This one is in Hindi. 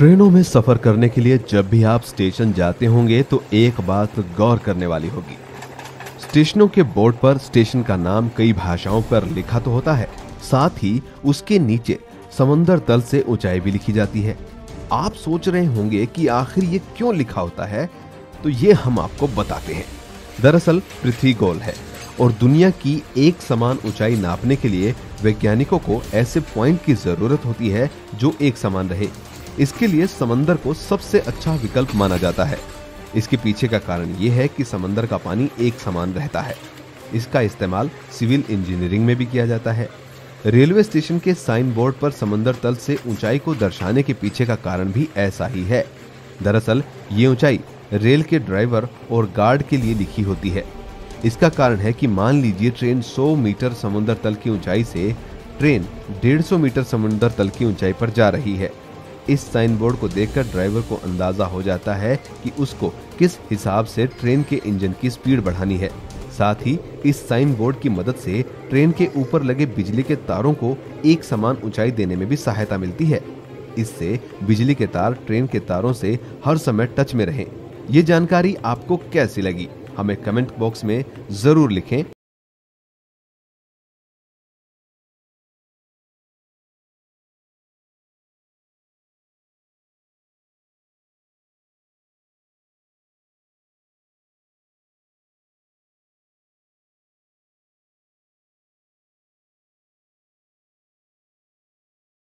ट्रेनों में सफ़र करने के लिए जब भी आप स्टेशन जाते होंगे तो एक बात गौर करने वाली होगी। स्टेशनों के बोर्ड पर स्टेशन का नाम कई भाषाओं पर लिखा तो होता है। साथ ही उसके नीचे समंदर तल से ऊंचाई भी लिखी जाती है। आप सोच रहे होंगे कि आखिर ये क्यों लिखा होता है? तो ये हम आपको बताते हैं। दरअसल पृथ्वी गोल है और दुनिया की एक समान ऊंचाई नापने के लिए वैज्ञानिकों को ऐसे पॉइंट की ज़रूरत होती है जो एक समान रहे। इसके लिए समंदर को सबसे अच्छा विकल्प माना जाता है। इसके पीछे का कारण यह है कि समंदर का पानी एक समान रहता है। इसका इस्तेमाल सिविल इंजीनियरिंग में भी किया जाता है। रेलवे स्टेशन के साइन बोर्ड पर समंदर तल से ऊंचाई को दर्शाने के पीछे का कारण भी ऐसा ही है। दरअसल, ये ऊंचाई रेल के ड्राइवर और गार्ड के लिए लिखी होती है। इसका कारण है कि मान लीजिए ट्रेन 100 मीटर समुद्र तल की ऊंचाई से ट्रेन 150 मीटर समुद्र तल की ऊंचाई पर जा रही है। इस साइन बोर्ड को देखकर ड्राइवर को अंदाज़ा हो जाता है कि उसको किस हिसाब से ट्रेन के इंजन की स्पीड बढ़ानी है। साथ ही इस साइन बोर्ड की मदद से ट्रेन के ऊपर लगे बिजली के तारों को एक समान ऊंचाई देने में भी सहायता मिलती है। इससे बिजली के तार ट्रेन के तारों से हर समय टच में रहें। ये जानकारी आपको कैसी लगी? हमें कमेंट बॉक्स में ज़रूर लिखें।